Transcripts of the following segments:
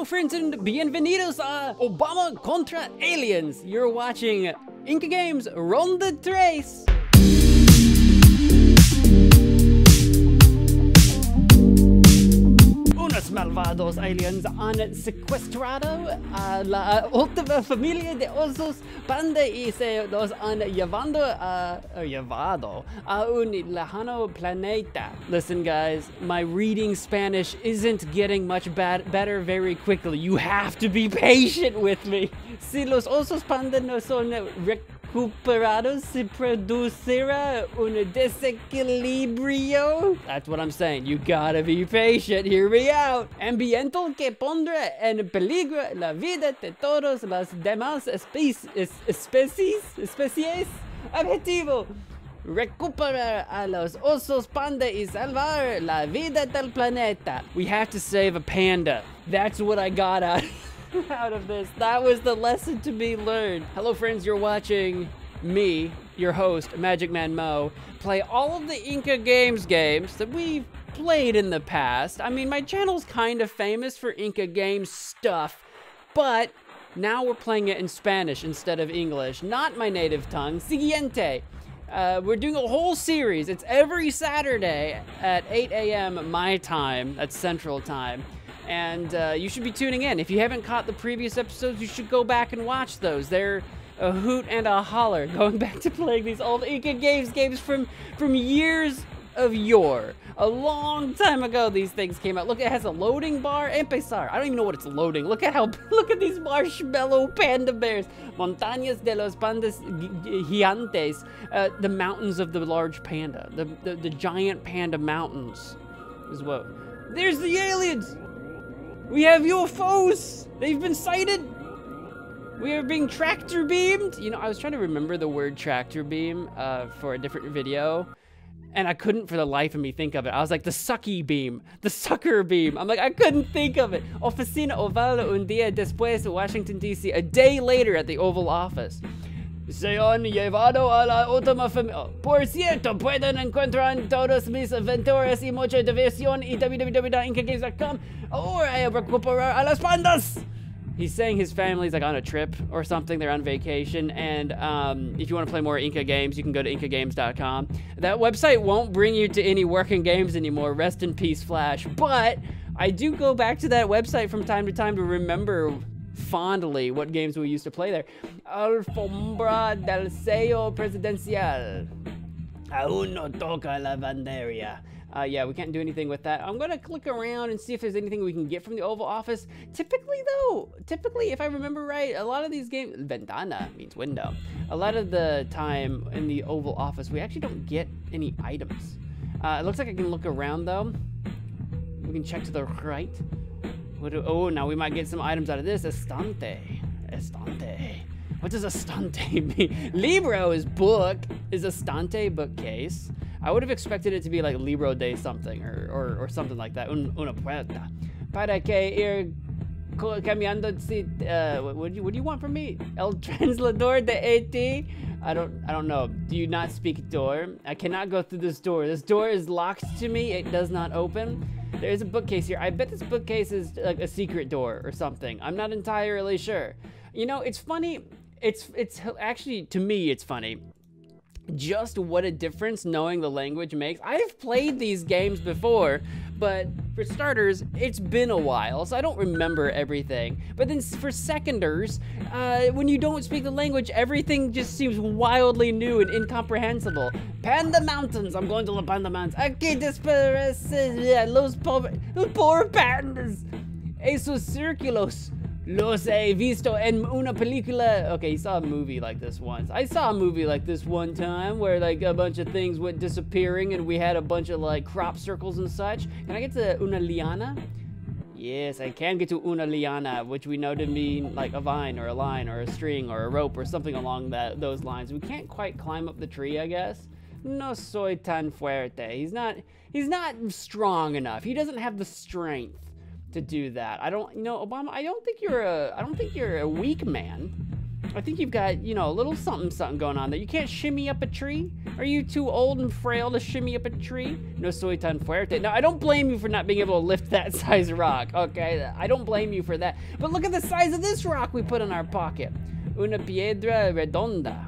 Hello friends and bienvenidos a Obama contra Aliens. You're watching Inkagames Ronda Tres. Malvados aliens han secuestrado a la última familia de osos panda y se los han llevando a, llevado a un lejano planeta. Listen guys, my reading Spanish isn't getting much bad, better very quickly. You have to be patient with me. Si los osos panda no son recuperados se producirá un desequilibrio. That's what I'm saying. You gotta be patient. Hear me out. Ambiental que pondrá en peligro la vida de todas las demás especies. Especies. especies. Objetivo. Recuperar a los osos panda y salvar la vida del planeta. We have to save a panda. That's what I got out. out of this. That was the lesson to be learned. Hello, friends. You're watching me, your host, MagicManMo, play all of the Inkagames games that we've played in the past. I mean, my channel's kind of famous for Inkagames stuff, but now we're playing it in Spanish instead of English. Not my native tongue. Siguiente. Uh, we're doing a whole series. It's every Saturday at 8 a.m. my time, at Central Time and uh, you should be tuning in. If you haven't caught the previous episodes, you should go back and watch those. They're a hoot and a holler going back to playing these old Inkagames, games from from years of yore. A long time ago, these things came out. Look, it has a loading bar. Empezar. I don't even know what it's loading. Look at how, look at these marshmallow panda bears. Montañas de los pandas gigantes. Uh, the mountains of the large panda. The, the, the giant panda mountains is what. There's the aliens! We have UFOs! They've been sighted! We are being tractor beamed! You know, I was trying to remember the word tractor beam uh, for a different video, and I couldn't for the life of me think of it. I was like, the sucky beam, the sucker beam. I'm like, I couldn't think of it. Oficina Oval un día después, Washington, D.C., a day later at the Oval Office se han llevado a la última familia. Por cierto, pueden encontrar todas mis aventuras y mucha diversión y www.inkagames.com ahora recuperar a las pandas. He's saying his family's like on a trip or something. They're on vacation. And um, if you want to play more Inkagames, you can go to Inkagames.com. That website won't bring you to any working games anymore. Rest in peace, Flash. But I do go back to that website from time to time to remember fondly what games we used to play there. Alfombra del Sello Presidencial. Aún no toca la banderia. Uh, yeah, we can't do anything with that. I'm gonna click around and see if there's anything we can get from the Oval Office. Typically though, typically if I remember right, a lot of these games, ventana means window. A lot of the time in the Oval Office, we actually don't get any items. Uh, it looks like I can look around though. We can check to the right. What do, oh, now we might get some items out of this. Estante. Estante. What does estante mean? Libro is book. Is estante bookcase? I would have expected it to be like Libro de something or, or, or something like that. Un, una puerta. Para que ir cambiando uh, what, what, do you, what do you want from me? El translador de ET? I don't I don't know. Do you not speak door? I cannot go through this door. This door is locked to me. It does not open. There's a bookcase here. I bet this bookcase is like a secret door or something. I'm not entirely sure. You know, it's funny. It's it's actually to me it's funny just what a difference knowing the language makes. I've played these games before, but for starters, it's been a while, so I don't remember everything. But then for seconders, uh, when you don't speak the language, everything just seems wildly new and incomprehensible. Panda Mountains, I'm going to the Panda Mountains. Aquí desperas, los poor, los poor pandas. Esos círculos. Los he visto en una película. Okay, he saw a movie like this once. I saw a movie like this one time where like a bunch of things went disappearing and we had a bunch of like crop circles and such. Can I get to una liana? Yes, I can get to una liana, which we know to mean like a vine or a line or a string or a rope or something along that those lines. We can't quite climb up the tree, I guess. No soy tan fuerte. He's not he's not strong enough. He doesn't have the strength to do that. I don't, you know, Obama. I don't think you're a. I don't think you're a weak man. I think you've got, you know, a little something something going on there. You can't shimmy up a tree? Are you too old and frail to shimmy up a tree? No soy tan fuerte. Now, I don't blame you for not being able to lift that size rock, okay? I don't blame you for that. But look at the size of this rock we put in our pocket. Una piedra redonda.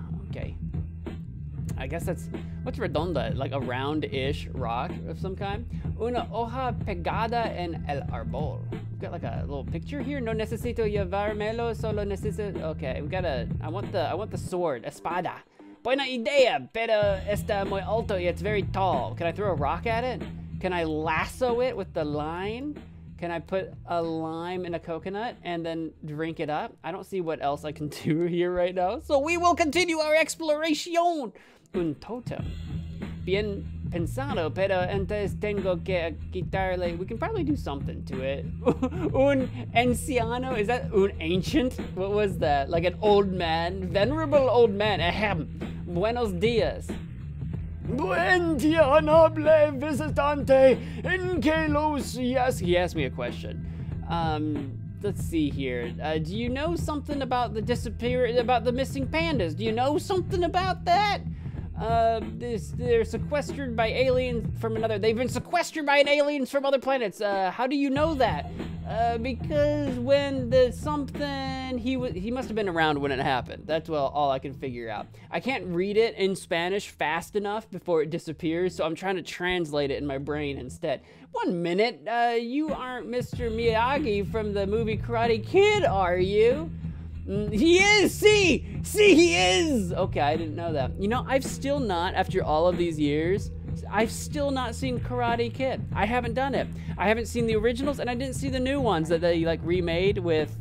I guess that's, what's redonda? Like a round-ish rock of some kind? Una hoja pegada en el árbol got like a little picture here. No necesito llevármelo, solo necesito. Okay, we got a. I want the. I want the sword. Espada. Buena idea, pero está muy alto it's very tall. Can I throw a rock at it? Can I lasso it with the line? Can I put a lime in a coconut and then drink it up? I don't see what else I can do here right now. So we will continue our exploration. Un totem. Bien pensado, pero antes tengo que quitarle. We can probably do something to it. un anciano? Is that un ancient? What was that? Like an old man? Venerable old man. Ahem. Buenos dias. Buen dia, noble visitante. En que los. Yes, he asked me a question. Um, let's see here. Uh, do you know something about the disappear about the missing pandas? Do you know something about that? Uh, this, they're sequestered by aliens from another. They've been sequestered by aliens from other planets. Uh, how do you know that? Uh, because when the something he was he must have been around when it happened. That's well all I can figure out. I can't read it in Spanish fast enough before it disappears, so I'm trying to translate it in my brain instead. One minute, uh, you aren't Mr. Miyagi from the movie Karate Kid, are you? Mm, he is! See! See, he is! Okay, I didn't know that. You know, I've still not, after all of these years, I've still not seen Karate Kid. I haven't done it. I haven't seen the originals, and I didn't see the new ones that they, like, remade with...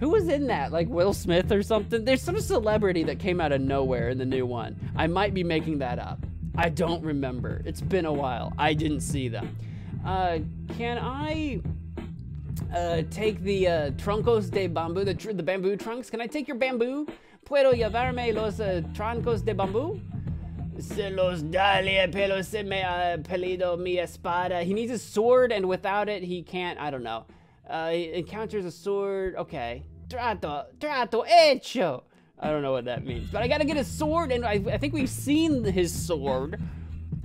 Who was in that? Like Will Smith or something? There's some celebrity that came out of nowhere in the new one. I might be making that up. I don't remember. It's been a while. I didn't see them. Uh, can I uh, take the uh, troncos de bambú, the, tr the bamboo trunks. Can I take your bamboo? Puedo llevarme los uh, troncos de bambú? Se los dale, pero se me ha pelido mi espada. He needs a sword, and without it, he can't. I don't know. Uh, he encounters a sword. Okay. Trato, trato hecho. I don't know what that means, but I gotta get a sword, and I, I think we've seen his sword.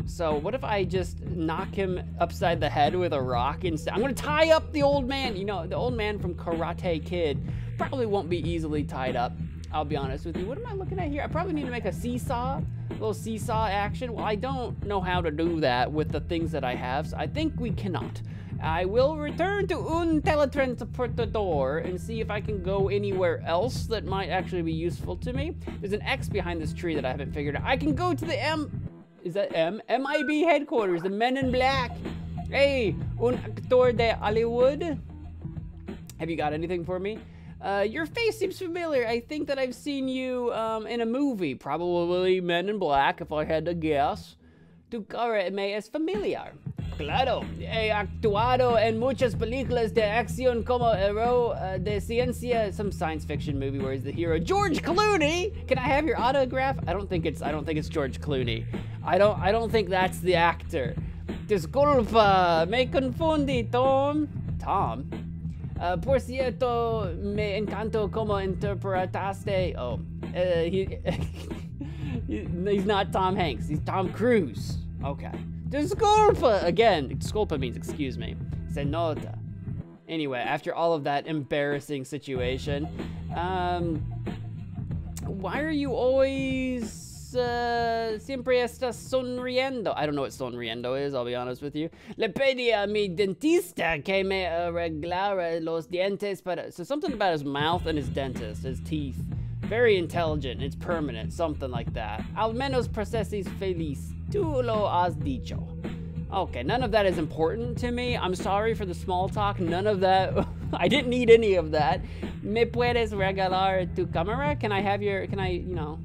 So what if I just knock him upside the head with a rock instead? I'm gonna tie up the old man. You know, the old man from Karate Kid probably won't be easily tied up. I'll be honest with you. What am I looking at here? I probably need to make a seesaw, a little seesaw action. Well, I don't know how to do that with the things that I have, so I think we cannot. I will return to un teletransportador and see if I can go anywhere else that might actually be useful to me. There's an X behind this tree that I haven't figured out. I can go to the M is that M? MIB headquarters, the Men in Black. Hey, un actor de Hollywood. Have you got anything for me? Uh, your face seems familiar. I think that I've seen you um, in a movie, probably Men in Black, if I had to guess. Tu cara me es familiar. Claro, he actuado en muchas películas de acción como héroe uh, de ciencia, some science fiction movie where he's the hero. George Clooney. Can I have your autograph? I don't think it's. I don't think it's George Clooney. I don't. I don't think that's the actor. Disculpa, me confundí, Tom. Tom. Uh, por cierto, me encantó como interpretaste. Oh, uh, he, he's not Tom Hanks. He's Tom Cruise. Okay. Disculpa! Again, disculpa means excuse me. Se nota. Anyway, after all of that embarrassing situation, um, why are you always uh, siempre estás sonriendo? I don't know what sonriendo is, I'll be honest with you. Le pedí a mi dentista que me arreglara los dientes, but so something about his mouth and his dentist, his teeth. Very intelligent, it's permanent, something like that. Al menos procesis feliz. Tú lo has dicho. Okay, none of that is important to me. I'm sorry for the small talk. None of that. I didn't need any of that. ¿Me puedes regalar tu cámara? Can I have your, can I, you know,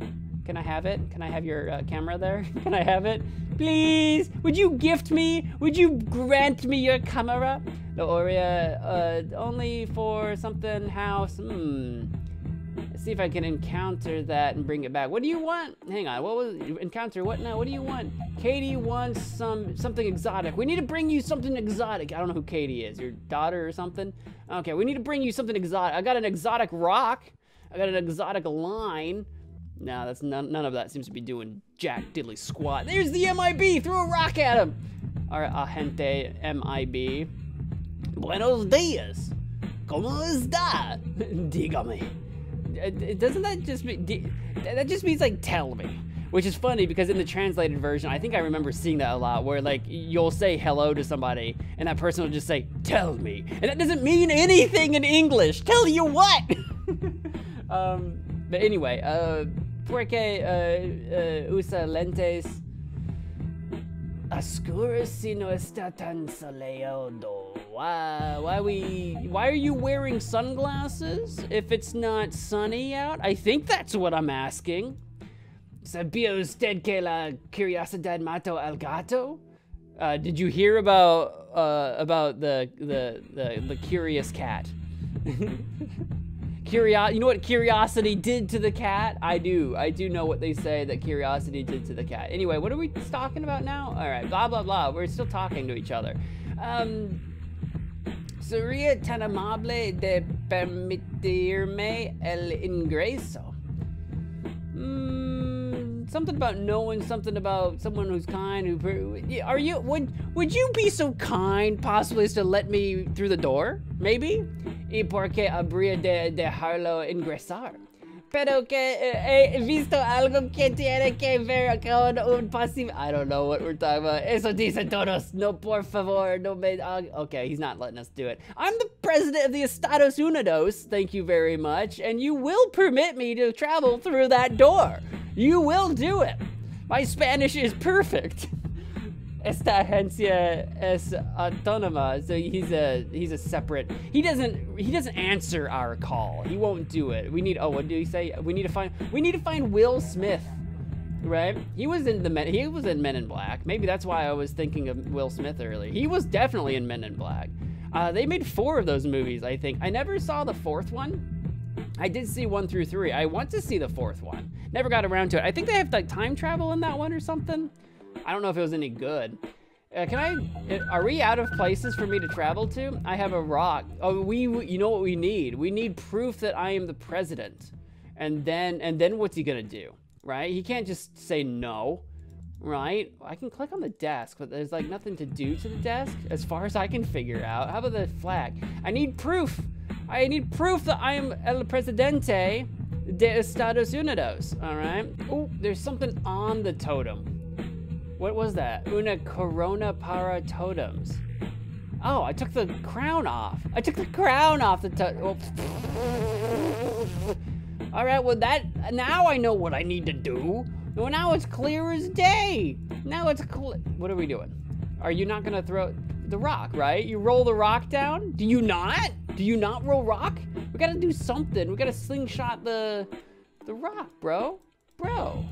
can I have it? Can I have your uh, camera there? Can I have it? Please, would you gift me? Would you grant me your camera? No, Oria, uh, only for something house. Hmm. Let's see if I can encounter that and bring it back. What do you want? Hang on, what was encounter what now? What do you want? Katie wants some something exotic. We need to bring you something exotic. I don't know who Katie is. Your daughter or something? Okay, we need to bring you something exotic. I got an exotic rock. I got an exotic line. No, that's none, none of that seems to be doing jack diddly squat. There's the MIB. Throw a rock at him. All right, uh, agente MIB. Buenos dias. ¿Cómo está? Dígame. Doesn't that just mean, that just means like tell me. Which is funny because in the translated version, I think I remember seeing that a lot where like you'll say hello to somebody and that person will just say, tell me. And that doesn't mean anything in English. Tell you what? um, but anyway, uh, porque uh, uh, usa lentes oscuros si no está tan soleado? Why, why we, why are you wearing sunglasses if it's not sunny out? I think that's what I'm asking. ¿Sabía usted que la curiosidad mató al gato? Uh, did you hear about uh, about the, the the the curious cat? Curio you know what curiosity did to the cat? I do. I do know what they say that curiosity did to the cat. Anyway, what are we talking about now? All right, blah blah blah. We're still talking to each other. Um, sería tan amable de permitirme el ingreso. Mm, something about knowing something about someone who's kind. Who are you? Would would you be so kind, possibly, as to let me through the door? Maybe. Y porque habría de dejarlo ingresar. Que eh, he visto algo que tiene que ver con un pasivo. I don't know what we're talking about. Eso dicen todos. No, por favor, no me. Okay, he's not letting us do it. I'm the president of the Estados Unidos. Thank you very much, and you will permit me to travel through that door. You will do it. My Spanish is perfect. Esta agencia es autónoma. So he's a he's a separate. He doesn't he doesn't answer our call. He won't do it. We need. Oh, what do you say? We need to find. We need to find Will Smith. Right? He was in the Men. He was in Men in Black. Maybe that's why I was thinking of Will Smith earlier. He was definitely in Men in Black. Uh, they made four of those movies. I think. I never saw the fourth one. I did see one through three. I want to see the fourth one. Never got around to it. I think they have like time travel in that one or something. I don't know if it was any good. Uh, can I, are we out of places for me to travel to? I have a rock. Oh, we, you know what we need? We need proof that I am the president. And then, and then what's he gonna do? Right? He can't just say no, right? I can click on the desk, but there's like nothing to do to the desk as far as I can figure out. How about the flag? I need proof. I need proof that I am el presidente de Estados Unidos, all right? Oh, there's something on the totem. What was that? Una corona para totems. Oh, I took the crown off. I took the crown off the totem. Oh. All right, well that, now I know what I need to do. Well, now it's clear as day. Now it's clear. What are we doing? Are you not gonna throw the rock, right? You roll the rock down? Do you not? Do you not roll rock? We gotta do something. We gotta slingshot the the rock, bro. Bro.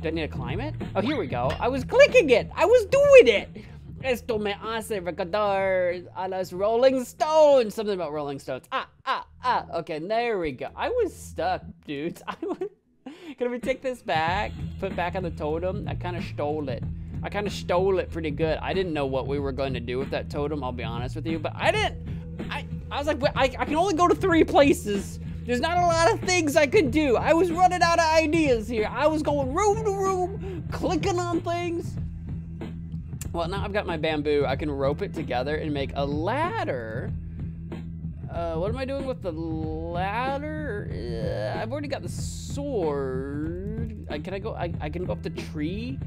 Do I need to climb it? Oh, here we go. I was clicking it. I was doing it. Esto me hace recordar a los Rolling Stones. Something about Rolling Stones. Ah, ah, ah. Okay, there we go. I was stuck, dudes. I was... Can we take this back? Put back on the totem? I kind of stole it. I kind of stole it pretty good. I didn't know what we were going to do with that totem, I'll be honest with you. But I didn't... I, I was like, I, I can only go to three places. There's not a lot of things I could do. I was running out of ideas here. I was going room to room, clicking on things. Well, now I've got my bamboo. I can rope it together and make a ladder. Uh, what am I doing with the ladder? Uh, I've already got the sword. Can I go? I, I can go up the tree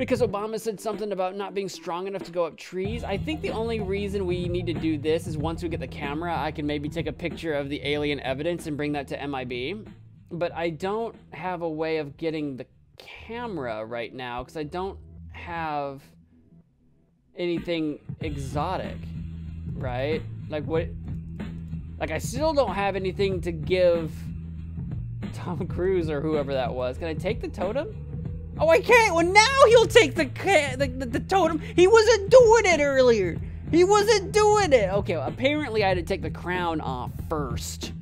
because Obama said something about not being strong enough to go up trees. I think the only reason we need to do this is once we get the camera, I can maybe take a picture of the alien evidence and bring that to MIB. But I don't have a way of getting the camera right now because I don't have anything exotic, right? Like what, like I still don't have anything to give Tom Cruise or whoever that was. Can I take the totem? Oh, I can't. Well, now he'll take the, the, the, the totem. He wasn't doing it earlier. He wasn't doing it. Okay, well, apparently I had to take the crown off first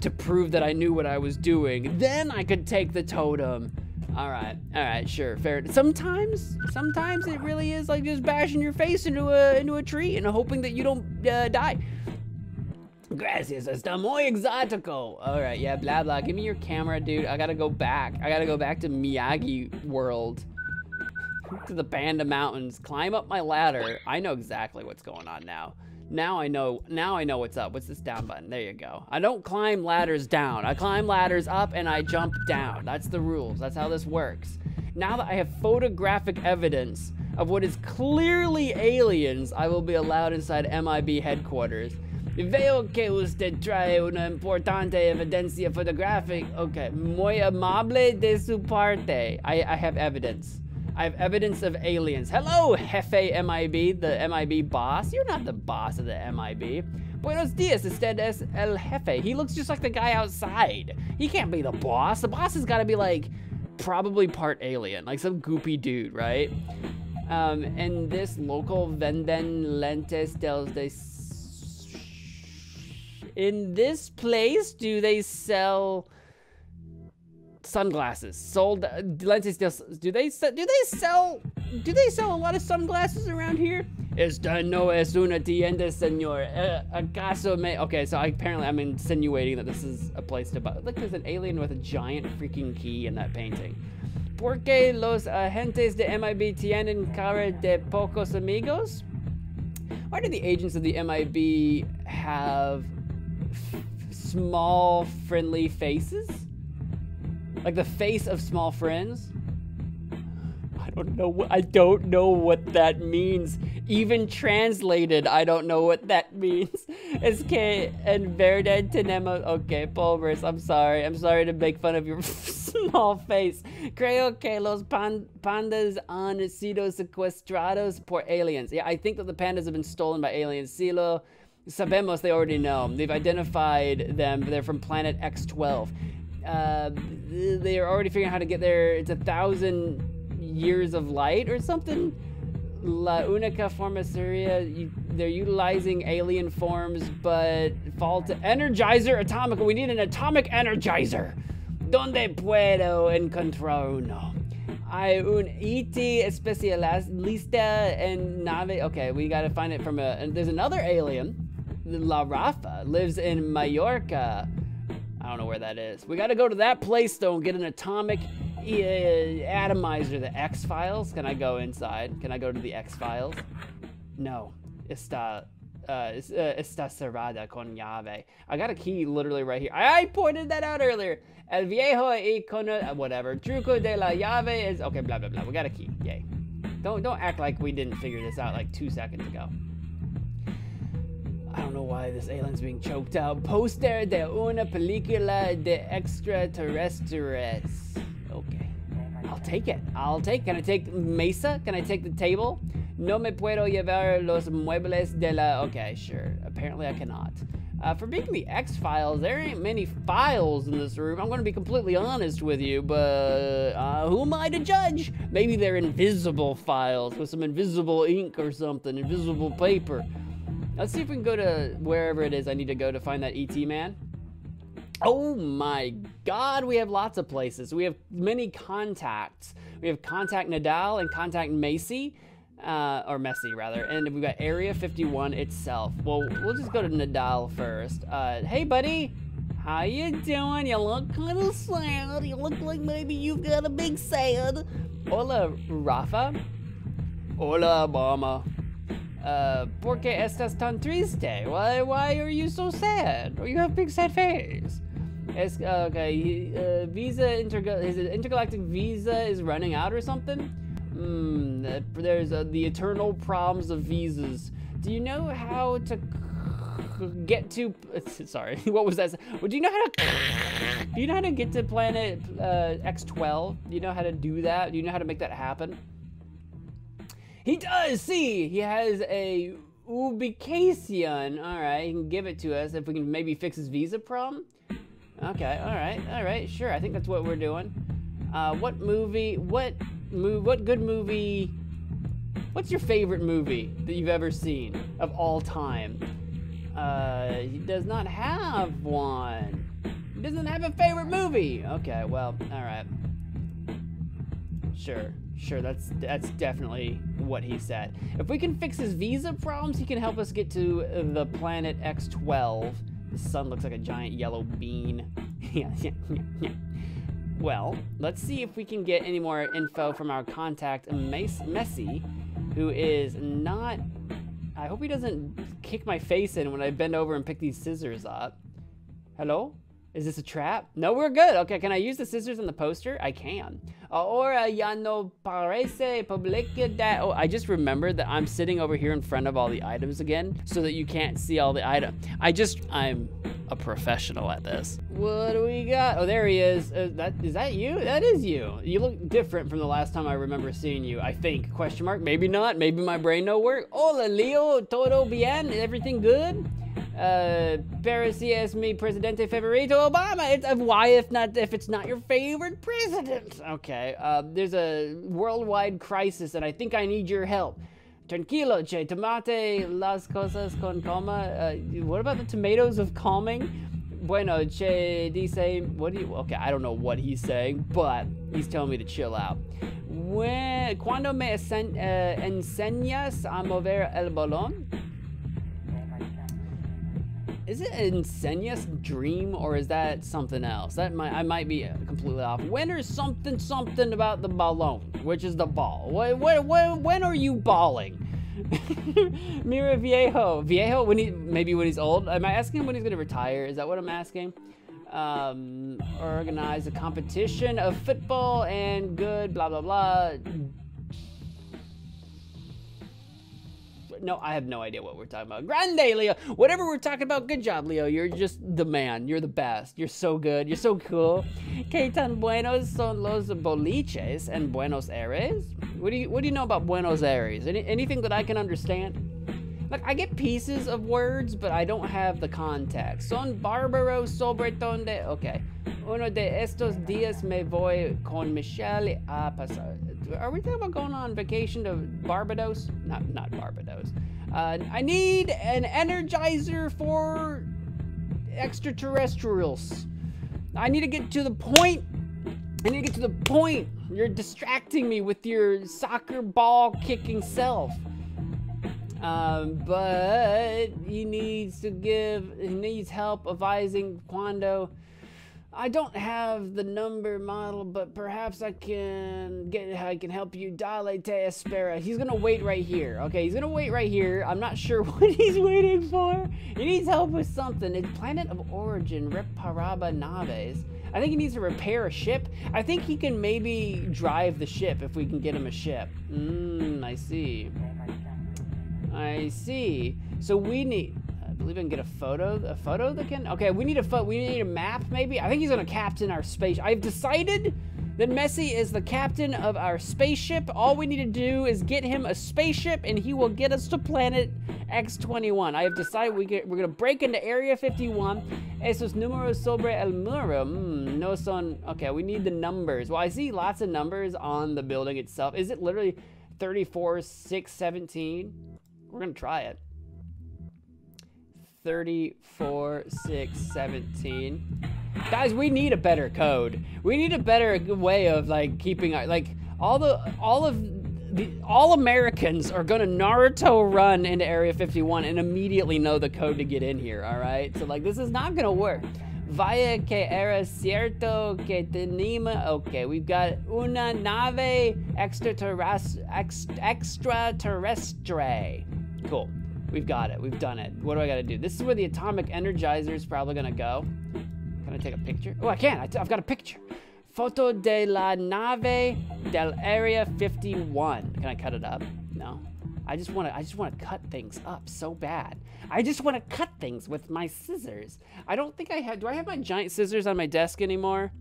to prove that I knew what I was doing. Then I could take the totem. All right, all right, sure, fair. Sometimes, sometimes it really is like just bashing your face into a into a tree and hoping that you don't uh, die. Gracias, está muy exótico. All right, yeah, blah, blah. Give me your camera, dude. I gotta go back. I gotta go back to Miyagi world. to the Panda Mountains. Climb up my ladder. I know exactly what's going on now. Now I know, now I know what's up. What's this down button? There you go. I don't climb ladders down. I climb ladders up and I jump down. That's the rules. That's how this works. Now that I have photographic evidence of what is clearly aliens, I will be allowed inside MIB headquarters. Veo que usted trae una importante evidencia fotográfica. Okay, muy amable de su parte. I, I have evidence. I have evidence of aliens. Hello, Jefe MIB, the MIB boss. You're not the boss of the MIB. Buenos dias, usted es el jefe. He looks just like the guy outside. He can't be the boss. The boss has got to be like probably part alien, like some goopy dude, right? Um, and this local venden lentes del de in this place do they sell sunglasses. Sold uh, lenses. Do they do they sell do they sell a lot of sunglasses around here? Esta no es una tienda, señor. Uh, acaso me? Okay, so I, apparently I'm insinuating that this is a place to buy. Look, there's an alien with a giant freaking key in that painting. Porque los agentes de MIB tienen cara de pocos amigos? Why do the agents of the MIB have small, friendly faces? Like the face of small friends? I don't know what I don't know what that means. Even translated, I don't know what that means. Es que en verdad tenemos Okay, Pulvers, I'm sorry. I'm sorry to make fun of your small face. Creo que los pan pandas han sido secuestrados por aliens. Yeah, I think that the pandas have been stolen by aliens. Silo Sabemos they already know. They've identified them. They're from planet X12 uh, they are already figuring out how to get there. It's a thousand years of light or something. La Única Forma Seria, they're utilizing alien forms, but fall to Energizer Atomic. We need an atomic energizer. Donde puedo encontrar uno? Hay un ET especialista en nave. Okay, we gotta find it from a. There's another alien. La Rafa lives in Mallorca. I don't know where that is. We got to go to that place though and get an atomic uh, atomizer, the X Files. Can I go inside? Can I go to the X Files? No. Está uh, uh, está cerrada con llave. I got a key literally right here. I pointed that out earlier. El viejo icono, uh, whatever. Truco de la llave is okay. Blah blah blah. We got a key. Yay. Don't don't act like we didn't figure this out like two seconds ago. I don't know why this alien's being choked out. Poster de una película de extraterrestres. Okay. I'll take it. I'll take. Can I take mesa? Can I take the table? No me puedo llevar los muebles de la. Okay, sure. Apparently I cannot. Uh, for being the X Files, there ain't many files in this room. I'm going to be completely honest with you, but uh, who am I to judge? Maybe they're invisible files with some invisible ink or something, invisible paper. Let's see if we can go to wherever it is I need to go to find that ET man. Oh my god, we have lots of places. We have many contacts. We have contact Nadal and contact Macy, uh, or Messi rather, and we've got Area 51 itself. Well, we'll just go to Nadal first. Uh, hey buddy, how you doing? You look kind of sad. You look like maybe you've got a big sad. Hola, Rafa. Hola, Obama. Uh, ¿Por qué estás tan triste? Why, why are you so sad? You have big sad face? Es, uh, okay, uh, visa, interga his intergalactic visa is running out or something? Hmm, there's uh, the eternal problems of visas. Do you know how to get to, sorry, what was that? Do you know how to, do you know how to get to planet uh, X12? Do you know how to do that? Do you know how to make that happen? He does, see, he has a ubication. All right, he can give it to us if we can maybe fix his visa problem. Okay, all right, all right, sure. I think that's what we're doing. Uh, what movie, what move, what good movie, what's your favorite movie that you've ever seen of all time? Uh, he does not have one. He doesn't have a favorite movie. Okay, well, all right. Sure. Sure, that's that's definitely what he said. If we can fix his visa problems, he can help us get to the planet X12, The sun looks like a giant yellow bean. yeah, yeah, yeah. Well, let's see if we can get any more info from our contact, Mace Messi, who is not... I hope he doesn't kick my face in when I bend over and pick these scissors up. Hello? Is this a trap? No, we're good. Okay, can I use the scissors on the poster? I can. Ahora ya no parece publica that... Oh, I just remembered that I'm sitting over here in front of all the items again so that you can't see all the items. I just... I'm a professional at this. What do we got? Oh, there he is. Uh, that is that you? That is you. You look different from the last time I remember seeing you. I think. Question mark? Maybe not. Maybe my brain no work. Hola, Leo. Todo bien? Everything good? Uh, Parisi es mi presidente favorito Obama. It's uh, why if not if it's not your favorite president? Okay. Uh, there's a worldwide crisis, and I think I need your help. Tranquilo, che, tomate las cosas con calma. Uh, what about the tomatoes of calming? Bueno, che dice, what do you, okay, I don't know what he's saying, but he's telling me to chill out. When, cuando me uh, enseñas a mover el balón? Is it Insenyas dream or is that something else? That might I might be completely off. When is something something about the balloon, which is the ball? When are you balling? Mira Viejo. Viejo when he maybe when he's old. Am I asking him when he's gonna retire? Is that what I'm asking? Um, organize a competition of football and good blah blah blah no, I have no idea what we're talking about. Grande, Leo. Whatever we're talking about, good job, Leo. You're just the man. You're the best. You're so good. You're so cool. Que tan buenos son los boliches en Buenos Aires? What do you What do you know about Buenos Aires? Any, anything that I can understand? Like, I get pieces of words, but I don't have the context. Son bárbaro sobre donde... Okay. Uno de estos días me voy con Michelle a pasar. Are we talking about going on vacation to Barbados? Not, not Barbados. Uh, I need an energizer for extraterrestrials. I need to get to the point. I need to get to the point. You're distracting me with your soccer ball kicking self. Um, but he needs to give, he needs help advising Quando. I don't have the number model, but perhaps I can get, I can help you. Dale espera. He's gonna wait right here. Okay, he's gonna wait right here. I'm not sure what he's waiting for. He needs help with something. It's planet of origin, Reparaba Naves. I think he needs to repair a ship. I think he can maybe drive the ship if we can get him a ship. Mmm, I see. I see. So we need, believe I can get a photo, a photo that can, okay, we need a photo, we need a map maybe. I think he's gonna captain our space. I've decided that Messi is the captain of our spaceship. All we need to do is get him a spaceship and he will get us to planet X21. I have decided we get, we're gonna break into Area 51. Esos números sobre el muro. Mm, no son, okay, we need the numbers. Well, I see lots of numbers on the building itself. Is it literally 34, 6, 17? We're gonna try it. 34, 6, 17. Guys, we need a better code. We need a better way of like keeping our, like all the, all of the, all Americans are gonna Naruto run into Area 51 and immediately know the code to get in here, all right? So like, this is not gonna work. Vaya que era cierto que tenima. Okay, we've got una nave extraterrestre. extraterrestre. Cool. We've got it. We've done it. What do I got to do? This is where the atomic energizer is probably going to go. Can I take a picture? Oh, I can. I have got a picture. Foto de la nave del Area 51. Can I cut it up? No. I just want to I just want to cut things up so bad. I just want to cut things with my scissors. I don't think I have do I have my giant scissors on my desk anymore?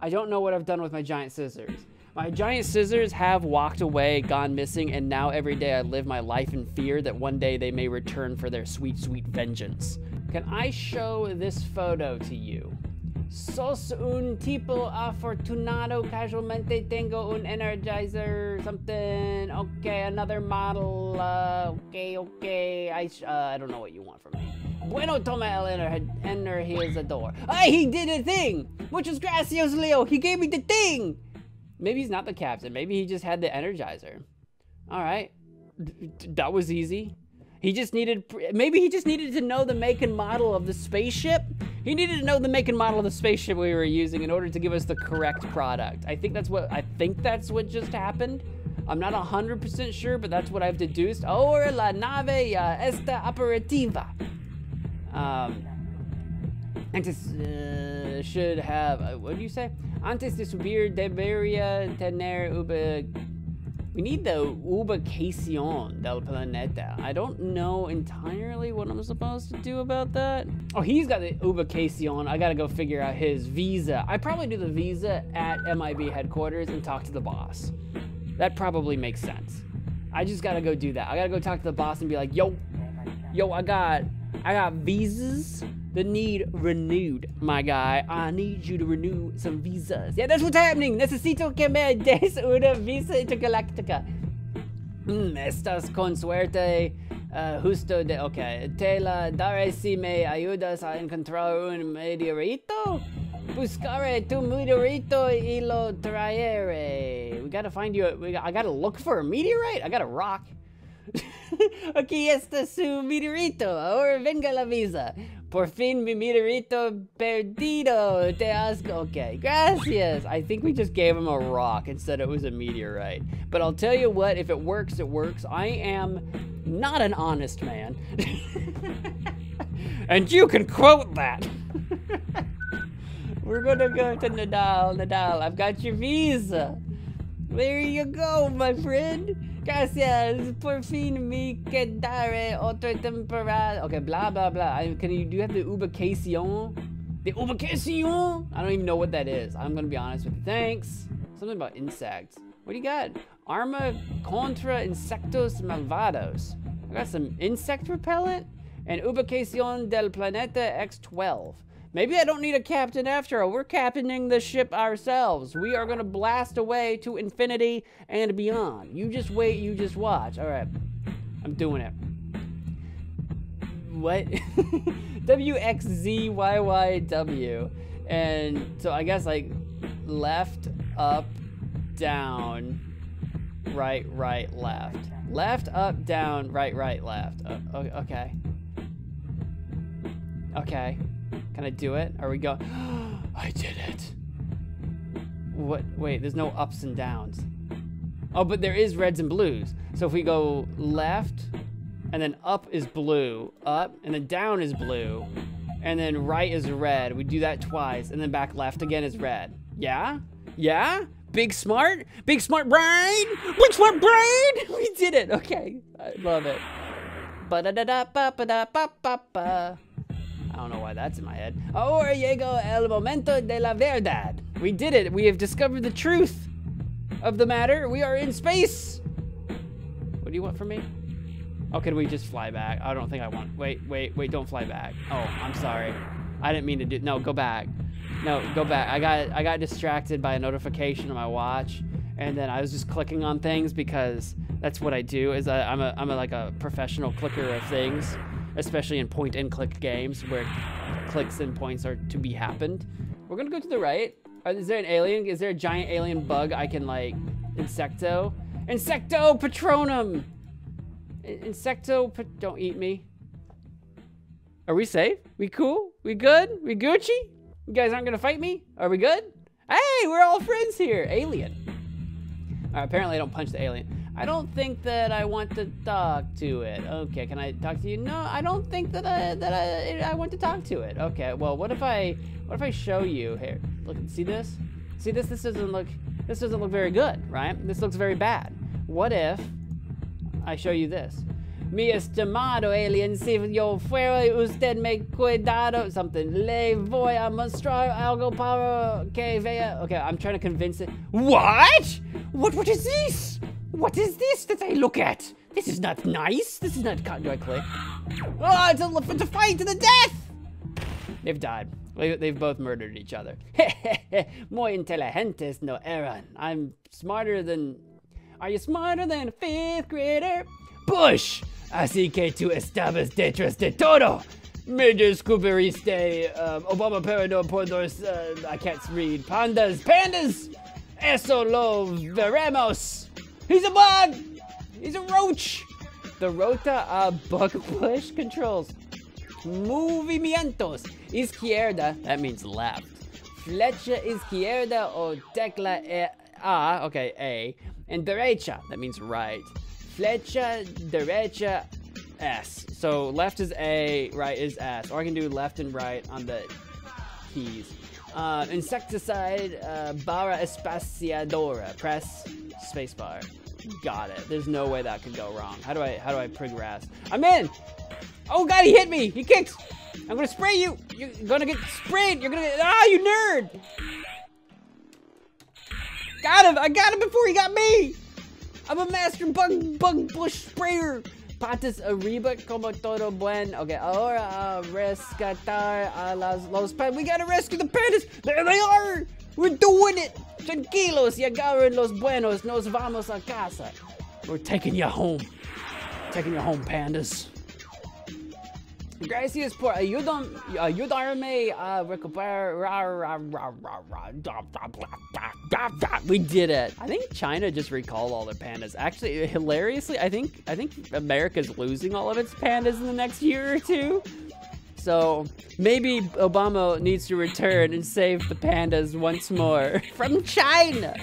I don't know what I've done with my giant scissors. My giant scissors have walked away, gone missing, and now every day I live my life in fear that one day they may return for their sweet, sweet vengeance. Can I show this photo to you? Sos un tipo afortunado, casualmente tengo un energizer, something. Okay, another model. Uh, okay, okay. I, uh, I don't know what you want from me. Bueno, toma el enter, enter here's the door. Hey, he did a thing! Muchas gracias, Leo. He gave me the thing! Maybe he's not the captain. Maybe he just had the energizer. All right. That was easy. He just needed, maybe he just needed to know the make and model of the spaceship. He needed to know the make and model of the spaceship we were using in order to give us the correct product. I think that's what, I think that's what just happened. I'm not 100% sure, but that's what I've deduced. Ahora la nave uh, está operativa. Um, antes uh, should have, uh, what do you say? Antes de subir debería tener uba we need the ubicación del planeta. I don't know entirely what I'm supposed to do about that. Oh, he's got the ubicación. I gotta go figure out his visa. I probably do the visa at MIB headquarters and talk to the boss. That probably makes sense. I just gotta go do that. I gotta go talk to the boss and be like, yo, yo, I got, I got visas the need renewed, my guy. I need you to renew some visas. Yeah, that's what's happening. Necesito que me des una visa intergaláctica. Mm, estás con suerte. Uh, justo de... Ok. Te la daré si me ayudas a encontrar un meteorito. Buscaré tu meteorito y lo traeré. We gotta find you... A, we, I gotta look for a meteorite? I got a rock. Aquí está su meteorito. Ahora venga la visa. Por fin mi meteorito perdido. Te asco. Okay, gracias. I think we just gave him a rock and said it was a meteorite. But I'll tell you what, if it works, it works. I am not an honest man. and you can quote that. We're gonna go to Nadal. Nadal, I've got your visa. There you go, my friend. Gracias por fin me quedaré otra temporada. Okay, blah, blah, blah. I, can you, do you have the ubicación? The ubicación? I don't even know what that is. I'm gonna be honest with you. Thanks. Something about insects. What do you got? Arma contra insectos malvados. I got some insect repellent and ubicación del planeta X12. Maybe I don't need a captain after all. We're captaining the ship ourselves. We are gonna blast away to infinity and beyond. You just wait, you just watch. All right, I'm doing it. What? WXZYYW. And so I guess like left, up, down, right, right, left. Left, up, down, right, right, left. Uh, okay. Okay. Can I do it? Are we going? I did it. What? Wait, there's no ups and downs. Oh, but there is reds and blues. So if we go left, and then up is blue, up, and then down is blue, and then right is red. We do that twice, and then back left again is red. Yeah? Yeah? Big smart? Big smart brain? Big smart brain? We did it. Okay. I love it. Ba I don't know why that's in my head. Ahora llegó el momento de la verdad. We did it. We have discovered the truth of the matter. We are in space. What do you want from me? Oh, can we just fly back? I don't think I want. Wait, wait, wait, don't fly back. Oh, I'm sorry. I didn't mean to do. No, go back. No, go back. I got I got distracted by a notification on my watch, and then I was just clicking on things because that's what I do. Is I, I'm a I'm a, like a professional clicker of things especially in point and click games where clicks and points are to be happened. We're gonna go to the right. Is there an alien? Is there a giant alien bug I can like, Insecto? Insecto Patronum! Insecto, don't eat me. Are we safe? We cool? We good? We Gucci? You guys aren't gonna fight me? Are we good? Hey, we're all friends here. Alien. apparently I don't punch the alien. I don't think that I want to talk to it. Okay, can I talk to you? No, I don't think that I that I I want to talk to it. Okay, well, what if I what if I show you here? Look, see this? See this? This doesn't look this doesn't look very good, right? This looks very bad. What if I show you this? Mi estimado alien, si yo fuera usted me cuidado, something. Le voy a mostrar algo para que vea. Okay, I'm trying to convince it. What? What? What is this? What is this that I look at? This is not nice. This is not. Do I click? Oh, it's a, it's a fight to the death. They've died. They've both murdered each other. Muy inteligentes no eran. I'm smarter than. Are you smarter than a fifth grader? Bush. Así que tú estabas detrás de todo. Me descubriste um, Obama Parador por dos. Uh, I can't read. Pandas. Pandas. Eso lo veremos. He's a bug! He's a roach! The rota a bug push controls. Movimientos. Izquierda, that means left. Flecha izquierda o tecla e A, okay, A. And derecha, that means right. Flecha derecha S. So left is A, right is S. Or I can do left and right on the keys. Uh, insecticide, uh, barra espaciadora. Press spacebar. Got it. There's no way that could go wrong. How do I how do I progress? I'm in! Oh god, he hit me! He kicked! I'm gonna spray you! You're gonna get sprayed! You're gonna get Ah you nerd! Got him! I got him before he got me! I'm a master bug bug bush sprayer! Patas arriba como todo buen. Okay, ahora uh, rescatar a las, los pandas. We gotta rescue the pandas! There they are! We're doing it! Tranquilos, llegaron los buenos. Nos vamos a casa. We're taking you home. Taking you home, pandas. Gracias por ayudar, ayudarme a recuperar. We did it. I think China just recalled all their pandas. Actually, hilariously, I think I think America's losing all of its pandas in the next year or two. So maybe Obama needs to return and save the pandas once more from China.